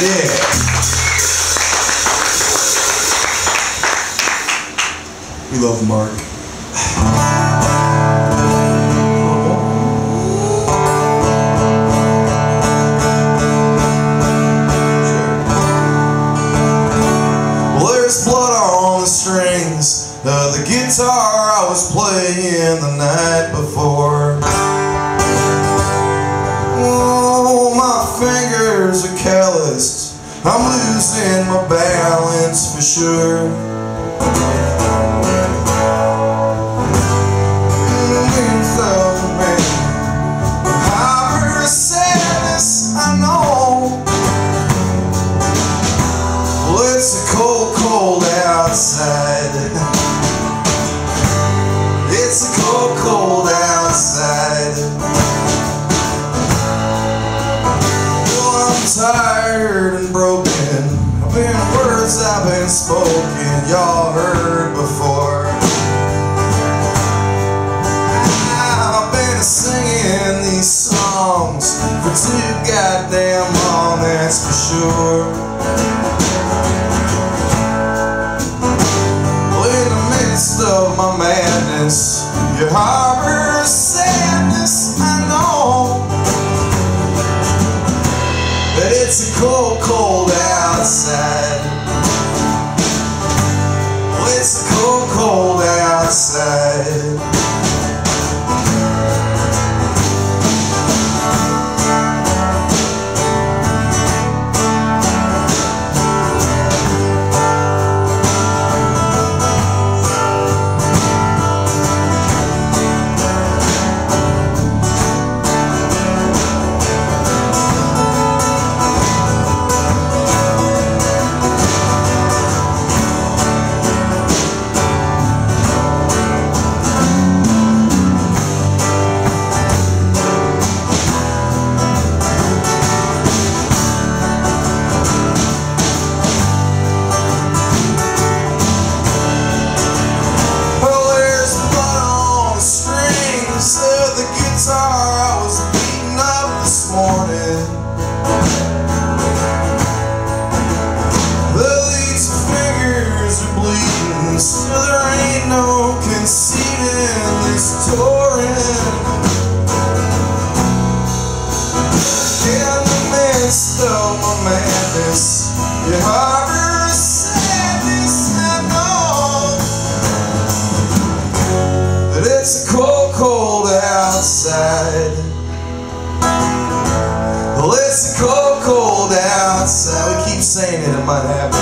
We love Mark. Strings of the guitar I was playing the night before. For sure. Winds of sadness, I know. Well, it's a cold, cold outside. It's a cold, cold outside. Well, I'm tired I've been spoken, y'all heard before. I've been singing these songs for too goddamn long, that's for sure. Well, in the midst of my madness, you harbor sadness, I know. But it's a cold, cold it's a cold, cold outside. Well, it's a cold, cold outside. We keep saying it, it might happen.